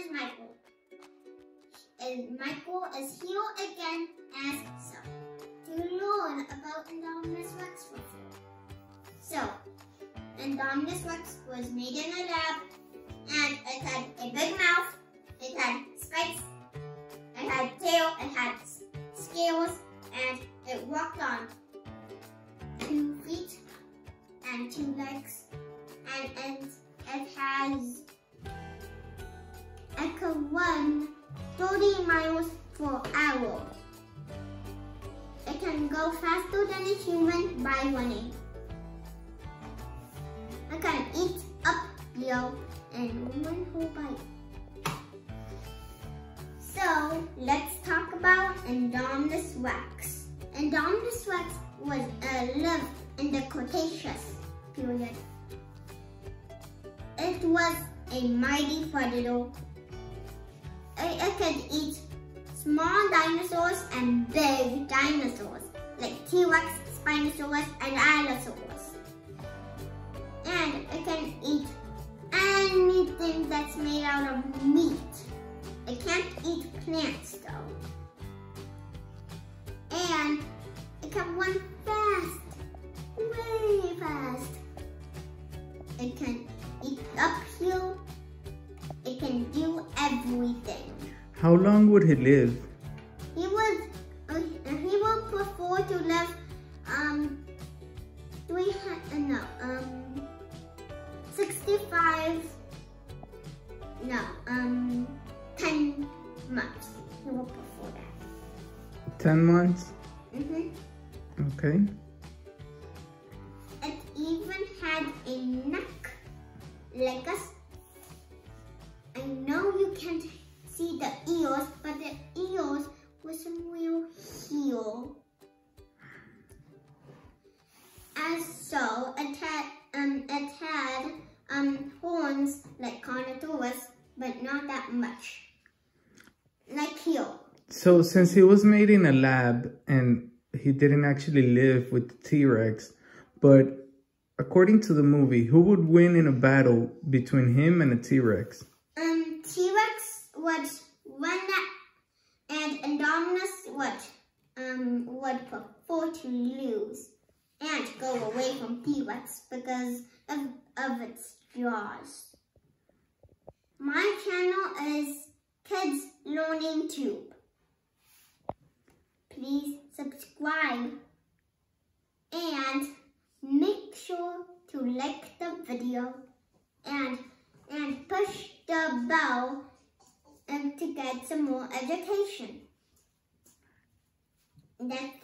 is Michael. And Michael is here again as himself to learn about Indominus Rex with. So, Indominus Rex was made in a lab and it had a big mouth, it had spikes, it had tail, it had scales, and it walked on two feet and two legs and, and it has 30 miles per hour. It can go faster than a human by running. It can eat up below in one whole bite. So let's talk about Indominus Rex. Indominus Rex was uh, lived in the Cretaceous period. It was a mighty predator. It, could eat small dinosaurs and big dinosaurs like T-Rex, Spinosaurus, and Allosaurus. And it can eat anything that's made out of meat. It can't eat plants though. And it can run fast, way fast. It can eat uphill. How long would he live? He would, uh, he would prefer to live, um, three hundred, no, um, 65, no, um, 10 months. He would prefer that. 10 months? Mm-hmm. Okay. It even had a neck like us. Ears, but the ears were real here. And so it had um it had um horns like Carnotaurus, but not that much. Like here. So since he was made in a lab and he didn't actually live with the T-Rex, but according to the movie, who would win in a battle between him and a T-Rex? Um, T-Rex would run that, and Indominus would, um, would prefer to lose and go away from T-Rex because of, of its jaws. My channel is Kids Learning Tube. Please subscribe and make sure to like the video and and push the bell and to get some more education. That's.